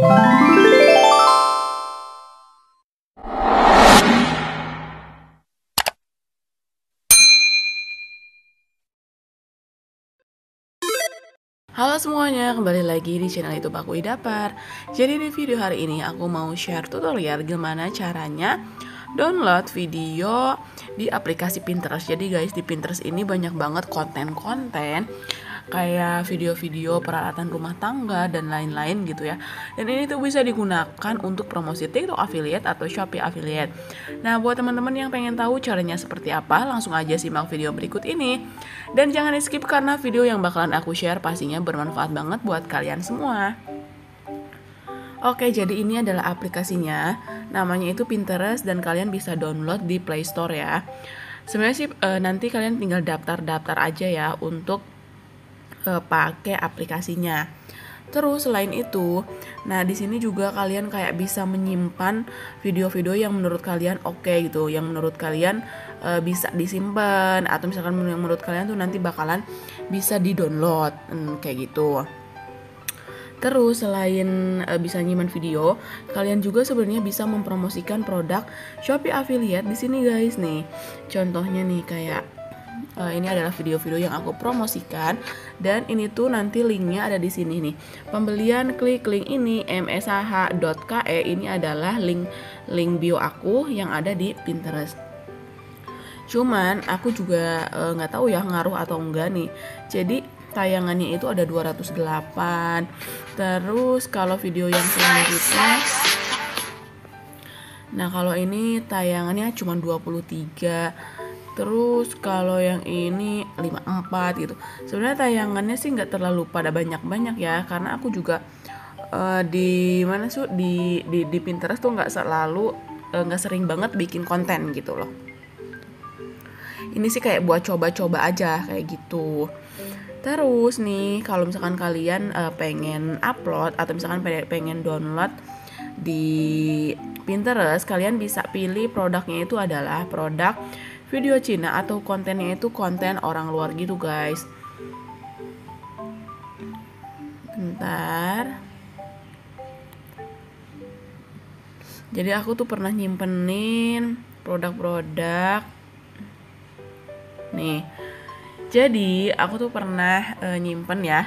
Halo semuanya, kembali lagi di channel YouTube aku Idapar. Jadi di video hari ini aku mau share tutorial gimana caranya download video di aplikasi Pinterest. Jadi guys, di Pinterest ini banyak banget konten-konten kayak video-video peralatan rumah tangga dan lain-lain gitu ya. Dan ini tuh bisa digunakan untuk promosi TikTok affiliate atau Shopee affiliate. Nah, buat teman-teman yang pengen tahu caranya seperti apa, langsung aja simak video berikut ini. Dan jangan di skip karena video yang bakalan aku share pastinya bermanfaat banget buat kalian semua. Oke, jadi ini adalah aplikasinya. Namanya itu Pinterest dan kalian bisa download di Play Store ya. Sebenarnya sih e, nanti kalian tinggal daftar-daftar aja ya untuk uh, pakai aplikasinya. Terus selain itu, nah di sini juga kalian kayak bisa menyimpan video-video yang menurut kalian oke okay gitu, yang menurut kalian uh, bisa disimpan atau misalkan yang menurut kalian tuh nanti bakalan bisa di-download hmm, kayak gitu. Terus selain uh, bisa nyimpan video, kalian juga sebenarnya bisa mempromosikan produk Shopee affiliate di sini guys nih. Contohnya nih kayak uh, ini adalah video-video yang aku promosikan. Dan ini tuh nanti linknya ada di sini nih. Pembelian klik link ini msh.ke ini adalah link link bio aku yang ada di Pinterest. Cuman aku juga eh, nggak uh, tahu ya ngaruh atau enggak nih. Jadi tayangannya itu ada 208 terus kalau video yang selanjutnya nah kalau ini tayangannya cuma 23 Terus kalau yang ini 54 gitu. Sebenarnya tayangannya sih nggak terlalu pada banyak-banyak ya karena aku juga uh, di mana sih di, di di Pinterest tuh nggak selalu eh, nggak uh, sering banget bikin konten gitu loh. Ini sih kayak buat coba-coba aja kayak gitu. Terus nih kalau misalkan kalian uh, pengen upload atau misalkan pengen download di Pinterest, kalian bisa pilih produknya itu adalah produk video Cina atau kontennya itu konten orang luar gitu guys. Bentar. Jadi aku tuh pernah nyimpenin produk-produk. Nih. Jadi aku tuh pernah e, nyimpen ya.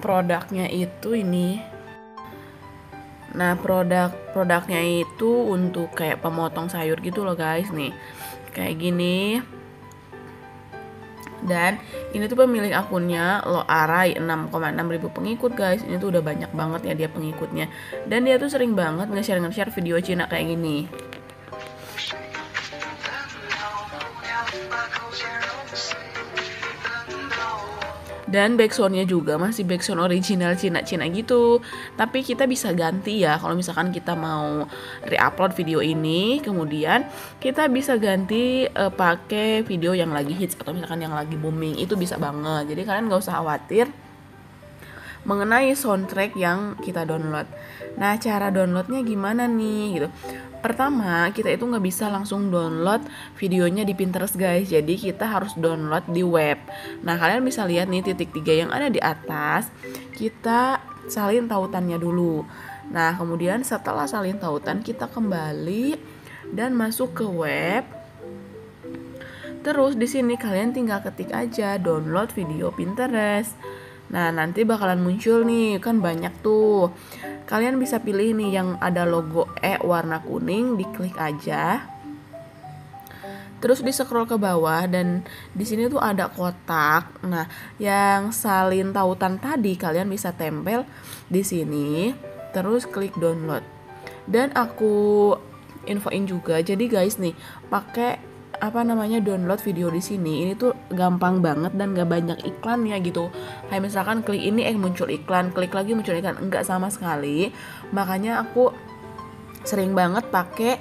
Produknya itu ini Nah, produk produknya itu untuk kayak pemotong sayur gitu loh guys nih. Kayak gini. Dan ini tuh pemilik akunnya lo arai 6,6 ribu pengikut guys. Ini tuh udah banyak banget ya dia pengikutnya. Dan dia tuh sering banget nge-share nge-share video Cina kayak gini. Dan backsoundnya juga masih backsound original Cina-Cina gitu tapi kita bisa ganti ya kalau misalkan kita mau reupload video ini kemudian kita bisa ganti uh, pakai video yang lagi hits atau misalkan yang lagi booming itu bisa banget jadi kalian nggak usah khawatir mengenai soundtrack yang kita download. Nah, cara downloadnya gimana nih gitu? Pertama, kita itu nggak bisa langsung download videonya di Pinterest guys. Jadi kita harus download di web. Nah, kalian bisa lihat nih titik tiga yang ada di atas. Kita salin tautannya dulu. Nah, kemudian setelah salin tautan, kita kembali dan masuk ke web. Terus di sini kalian tinggal ketik aja download video Pinterest. Nah, nanti bakalan muncul nih, kan banyak tuh. Kalian bisa pilih nih yang ada logo E warna kuning, diklik aja. Terus di scroll ke bawah dan di sini tuh ada kotak. Nah, yang salin tautan tadi kalian bisa tempel di sini. Terus klik download. Dan aku infoin juga. Jadi guys nih, pakai apa namanya download video di sini ini tuh gampang banget dan gak banyak iklan ya gitu. Kayak misalkan klik ini eh muncul iklan klik lagi muncul iklan. Enggak sama sekali. Makanya aku sering banget pakai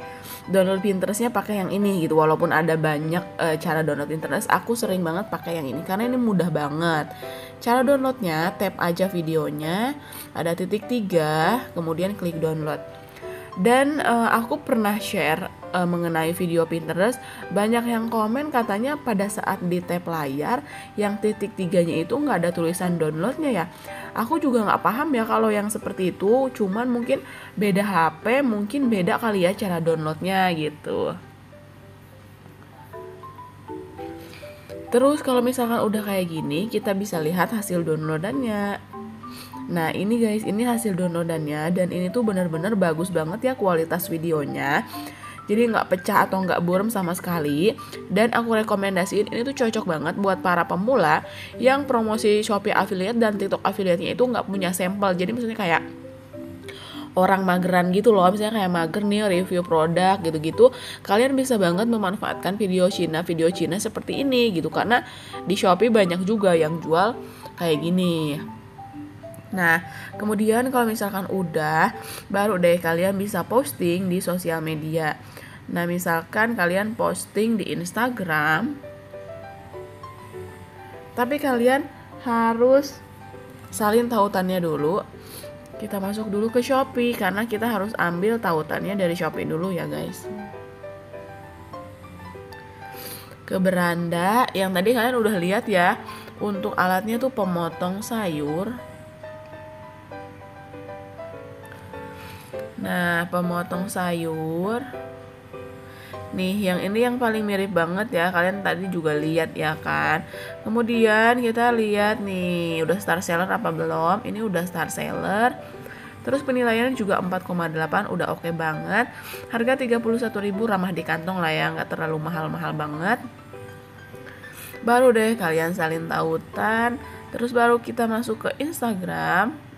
download Pinterestnya pakai yang ini gitu. Walaupun ada banyak e, cara download Pinterest aku sering banget pakai yang ini. Karena ini mudah banget. Cara downloadnya tap aja videonya ada titik tiga kemudian klik download Dan uh, aku pernah share uh, mengenai video Pinterest, banyak yang komen katanya pada saat di tap layar yang titik tiganya itu nggak ada tulisan downloadnya ya. Aku juga nggak paham ya kalau yang seperti itu, cuman mungkin beda HP, mungkin beda kali ya cara downloadnya gitu. Terus kalau misalkan udah kayak gini, kita bisa lihat hasil downloadannya. Nah ini guys, ini hasil downloadannya dan ini tuh bener-bener bagus banget ya kualitas videonya. Jadi nggak pecah atau nggak burem sama sekali. Dan aku rekomendasiin ini tuh cocok banget buat para pemula yang promosi Shopee affiliate dan TikTok affiliate-nya itu nggak punya sampel. Jadi misalnya kayak orang mageran gitu loh. Misalnya kayak mager nih review produk gitu-gitu. Kalian bisa banget memanfaatkan video Cina video Cina seperti ini gitu. Karena di Shopee banyak juga yang jual kayak gini Nah, kemudian kalau misalkan udah, baru deh kalian bisa posting di sosial media. Nah, misalkan kalian posting di Instagram, tapi kalian harus salin tautannya dulu. Kita masuk dulu ke Shopee karena kita harus ambil tautannya dari Shopee dulu ya, guys. Ke beranda yang tadi kalian udah lihat ya, untuk alatnya tuh pemotong sayur Nah, pemotong sayur. Nih, yang ini yang paling mirip banget ya. Kalian tadi juga lihat ya kan. Kemudian kita lihat nih, udah star seller apa belum? Ini udah star seller. Terus penilaiannya juga 4,8 udah oke okay banget. Harga 31.000 ramah di kantong lah ya, nggak terlalu mahal-mahal banget. Baru deh kalian salin tautan. Terus baru kita masuk ke Instagram.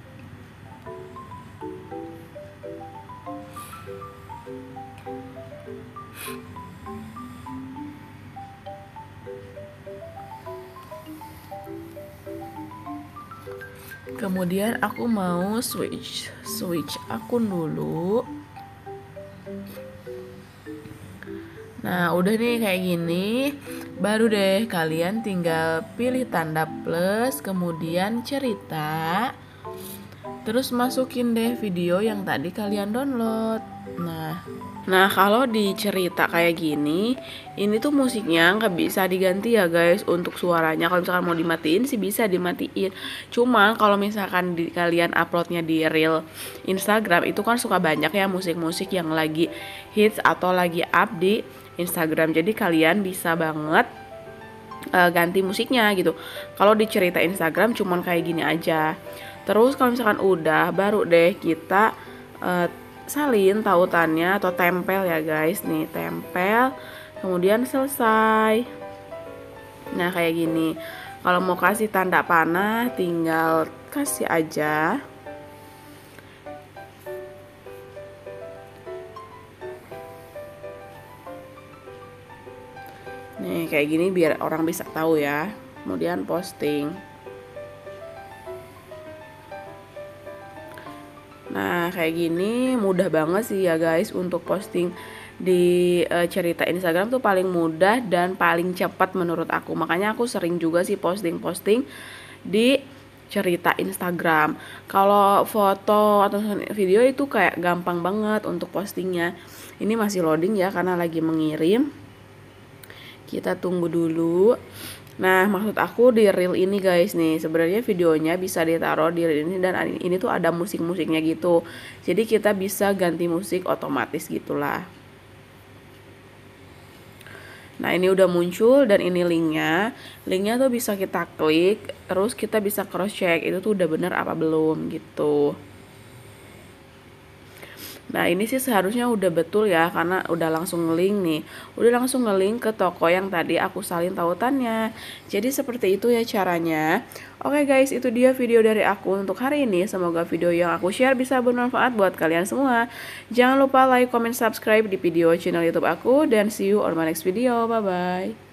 Kemudian aku mau switch switch akun dulu. Nah udah nih kayak gini. Baru deh kalian tinggal pilih tanda plus kemudian cerita. Terus masukin deh video yang tadi kalian download. Nah Nah kalau di cerita kayak gini Ini tuh musiknya nggak bisa diganti ya guys Untuk suaranya. Kalau misalkan mau dimatiin sih bisa dimatiin. Cuma kalau misalkan di, kalian uploadnya di real Instagram Itu kan suka banyak ya musik-musik yang lagi hits Atau lagi up di Instagram. Jadi kalian bisa banget uh, ganti musiknya gitu. Kalau di cerita Instagram cuman kayak gini aja. Terus kalau misalkan udah baru deh kita uh, salin tautannya atau tempel ya guys. Nih tempel kemudian selesai. Nah kayak gini. Kalau mau kasih tanda panah tinggal kasih aja. Nih kayak gini biar orang bisa tahu ya. Kemudian posting Nah, kayak gini mudah banget sih ya guys untuk posting di uh, cerita Instagram tuh paling mudah dan paling cepat menurut aku. Makanya aku sering juga sih posting-posting di cerita Instagram. Kalau foto atau video itu kayak gampang banget untuk postingnya. Ini masih loading ya karena lagi mengirim. Kita tunggu dulu. Nah, maksud aku di reel ini guys nih, sebenarnya videonya bisa ditaruh di reel ini dan ini tuh ada musik-musiknya gitu. Jadi kita bisa ganti musik otomatis gitulah. Nah, ini udah muncul dan ini linknya. Linknya tuh bisa kita klik, terus kita bisa cross check itu tuh udah bener apa belum gitu. Nah ini sih seharusnya udah betul ya karena udah langsung ngelink nih. Udah langsung ngelink ke toko yang tadi aku salin tautannya. Jadi seperti itu ya caranya. Oke guys itu dia video dari aku untuk hari ini. Semoga video yang aku share bisa bermanfaat buat kalian semua. Jangan lupa like, comment, subscribe di video channel youtube aku. Dan see you on my next video. Bye bye